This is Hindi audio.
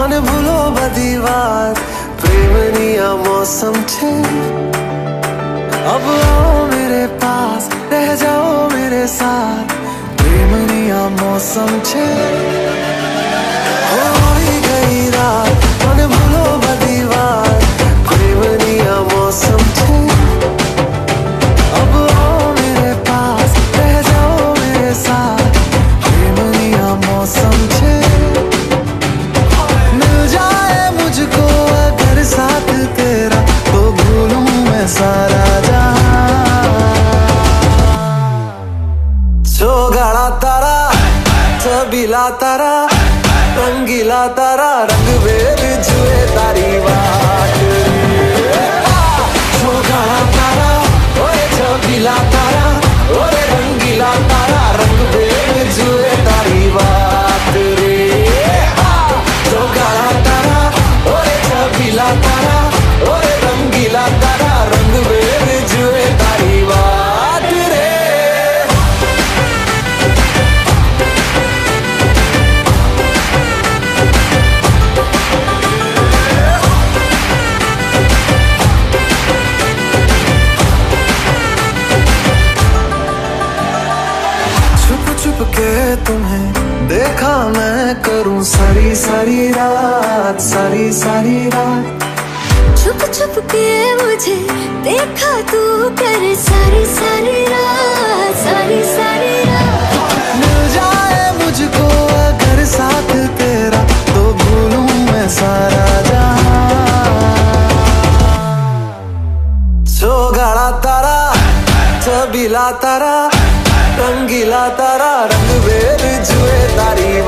મને ભૂલો બધી વાત પ્રેમની આ મોસમ છે अब आओ मेरे पास रह जाओ मेरे साथ प्रेमनी आ मौसम छे रंगीला तारा रंगीला तारा रंग वे बिजुए तारी वा के तुम्हें देखा मैं करूँ सारी सारी रात सारी सारी रात। छुप छुप के मुझे देखा तू कर सारी सारी रात सारी सारी रात। मिल जाए मुझको अगर साथ तेरा तो भूलूं मैं सारा जहाँ। सो गड़ा तारा तारा। रंगीला तारा रंग वेर जुए तारी।